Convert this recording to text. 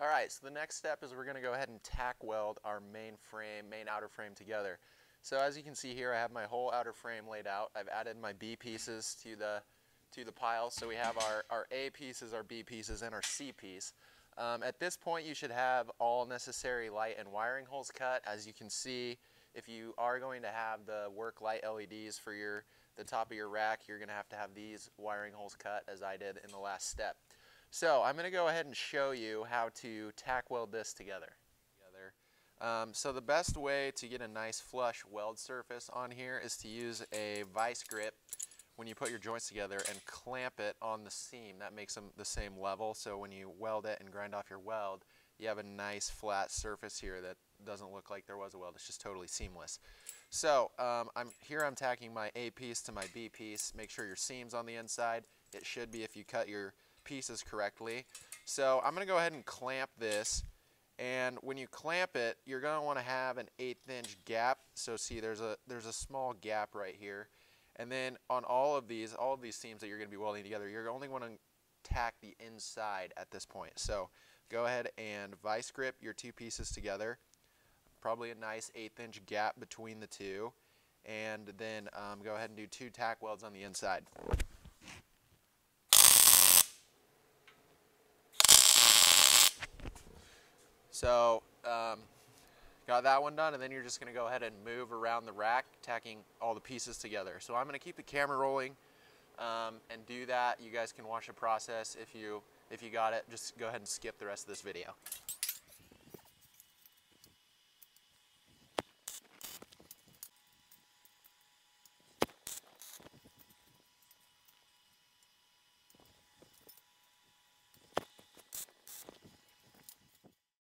All right, so the next step is we're gonna go ahead and tack weld our main frame, main outer frame together. So as you can see here, I have my whole outer frame laid out. I've added my B pieces to the to the pile. So we have our, our A pieces, our B pieces, and our C piece. Um, at this point, you should have all necessary light and wiring holes cut. As you can see, if you are going to have the work light LEDs for your the top of your rack, you're going to have to have these wiring holes cut as I did in the last step. So I'm going to go ahead and show you how to tack weld this together. Um, so the best way to get a nice flush weld surface on here is to use a vice grip when you put your joints together and clamp it on the seam. That makes them the same level so when you weld it and grind off your weld you have a nice flat surface here that doesn't look like there was a weld. It's just totally seamless. So um, I'm here I'm tacking my A piece to my B piece. Make sure your seam's on the inside. It should be if you cut your pieces correctly. So I'm going to go ahead and clamp this. And when you clamp it you're going to want to have an eighth inch gap. So see there's a there's a small gap right here. And then on all of these all of these seams that you're going to be welding together you're only going to tack the inside at this point. So go ahead and vice grip your two pieces together. Probably a nice eighth inch gap between the two. And then um, go ahead and do two tack welds on the inside So um, got that one done and then you're just to go ahead and move around the rack tacking all the pieces together. So I'm to keep the camera rolling um, and do that. You guys can watch the process if you if you got it. Just go ahead and skip the rest of this video.